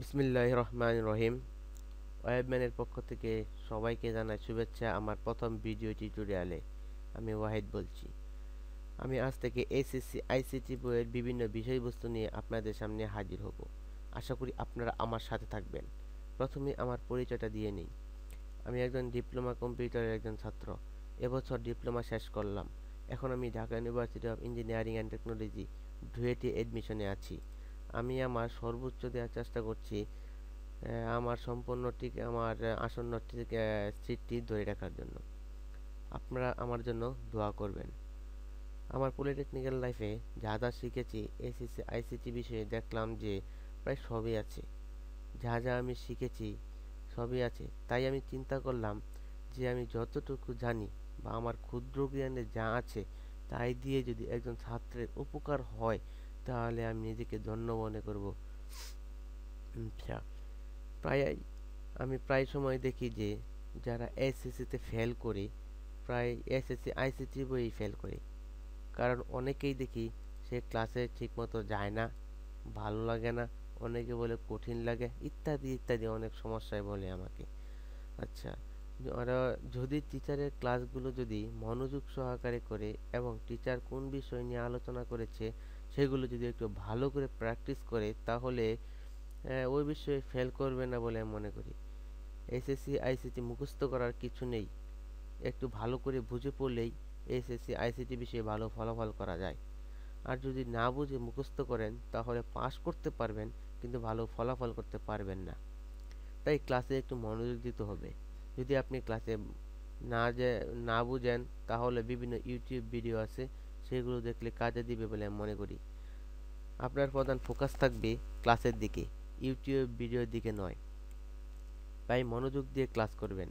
বিসমিল্লাহ রহমান রহিম ওয়েবম্যানের পক্ষ থেকে সবাইকে জানাই শুভেচ্ছা আমার প্রথম ভিডিও টিউটোরিয়ালে আমি ওয়াহিদ বলছি। আমি আজ থেকে এসএসসি, আইসিটি বইয়ের বিভিন্ন বিষয়বস্তু নিয়ে আপনাদের সামনে হাজির হব। আশা করি আপনারা আমার সাথে থাকবেন। প্রথমে আমার পরিচয়টা দিয়ে নিই। আমি একজন ডিপ্লোমা কম্পিউটারের একজন ছাত্র। এবছর ডিপ্লোমা শেষ করলাম। এখন আমি Dhaka university of engineering and technology, ডুয়েটে এডমিশনে আছি। আমি আমার সর্বোচ্চ দেওয়ার চেষ্টা করছি আমার সম্পূর্ণ ঠিক, আমার আসন্ন সিটটি ধরে রাখার জন্য। আপনারা আমার জন্য দোয়া করবেন। আমার পলিটেকনিক্যাল লাইফে যা যা শিখেছি, এসএসসি, আইসিটি বিষয়ে দেখলাম যে প্রায় সবই আছে। যা যা আমি শিখেছি, সবই আছে। তাই আমি চিন্তা করলাম যে আমি যতটুকু জানি বা আমার ক্ষুদ্র জ্ঞানে যা আছে, তাই দিয়ে যদি একজন ছাত্রের উপকার হয় তাহলে আমি নিজেকে ধন্য মনে করব। আচ্ছা প্রায় আমি প্রায় সময় দেখি যে যারা এসএসসিতে ফেল করে, প্রায় এসএসসি আইসিটি বই ফেল করে। কারণ অনেকেই দেখি সে ক্লাসে ঠিকমতো যায় না, ভালো লাগে না, অনেকে বলে কঠিন লাগে, ইত্যাদি ইত্যাদি অনেক সমস্যায় বলে আমাকে। আচ্ছা ওরা যদি টিচারের ক্লাসগুলো যদি মনোযোগ সহকারে করে এবং টিচার কোন বিষয় নিয়ে আলোচনা করেছে সেগুলো যদি একটু ভালো করে প্র্যাকটিস করে, তাহলে ওই বিষয়ে ফেল করবে না বলে আমি মনে করি। এসএসসি আইসিটি মুখস্থ করার কিছু নেই। একটু ভালো করে বুঝে পড়লেই এসএসসি আইসিটি বিষয়ে ভালো ফলাফল করা যায়। আর যদি না বুঝে মুখস্থ করেন, তাহলে পাস করতে পারবেন, কিন্তু ভালো ফলাফল করতে পারবেন না। তাই ক্লাসে একটু মনোযোগ দিতে হবে। যদি আপনি ক্লাসে না যে, না বুঝেন, তাহলে বিভিন্ন ইউটিউব ভিডিও আছে। সেগুলো দেখলে কাজে দিবে বলে আমি মনে করি। আপনার প্রধান ফোকাস থাকবে ক্লাসের দিকে ইউটিউব ভিডিওর দিকে নয়। তাই মনোযোগ দিয়ে ক্লাস করবেন।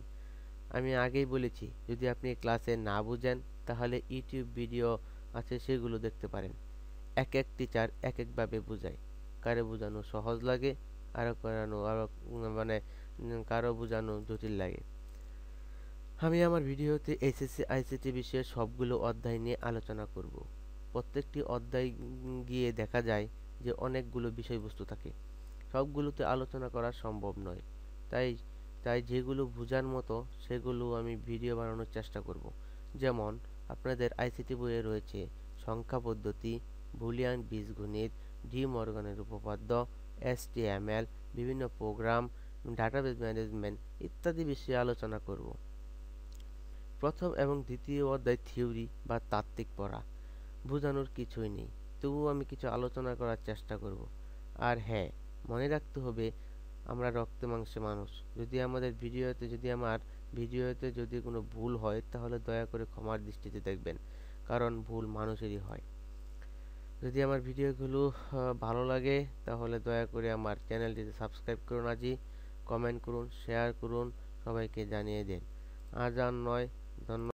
আমি আগেই বলেছি, যদি আপনি ক্লাসে না বুঝেন, তাহলে ইউটিউব ভিডিও আছে সেগুলো দেখতে পারেন। এক এক টিচার এক একভাবে বোঝায়। কারও বোঝানো সহজ লাগে আরও করানো আরও মানে কারও বোঝানো জটিল লাগে। আমি আমার ভিডিওতে এসএসসি আইসিটি বিষয়ে সবগুলো অধ্যায় নিয়ে আলোচনা করব। প্রত্যেকটি অধ্যায় গিয়ে দেখা যায় যে অনেকগুলো বিষয়বস্তু থাকে। সবগুলোতে আলোচনা করা সম্ভব নয়। তাই তাই যেগুলো বোঝার মতো সেগুলো আমি ভিডিও বানানোর চেষ্টা করব। যেমন, আপনাদের আইসিটি বইয়ে রয়েছে সংখ্যা পদ্ধতি, বুলিয়ান বীজগণিত, ডি মর্গানের উপপাদ্য এসটিএমএল বিভিন্ন প্রোগ্রাম ডাটাবেস ম্যানেজমেন্ট ইত্যাদি বিষয়ে আলোচনা করব। প্রথম এবং দ্বিতীয় অধ্যায় থিওরি বা তাত্ত্বিক পড়া। বোঝানোর কিছুই নেই। তবুও আমি কিছু আলোচনা করার চেষ্টা করব। আর হ্যাঁ মনে রাখতে হবে, আমরা রক্তে মাংসে মানুষ। যদি আমাদের ভিডিওতে, যদি আমার ভিডিওতে যদি কোনো ভুল হয়, তাহলে দয়া করে ক্ষমার দৃষ্টিতে দেখবেন, কারণ ভুল মানুষেরই হয়। যদি আমার ভিডিওগুলো ভালো লাগে, তাহলে দয়া করে আমার চ্যানেলটিতে সাবস্ক্রাইব করুন আজই, কমেন্ট করুন, শেয়ার করুন, সবাইকে জানিয়ে দিন। আজ আর নয় No, no,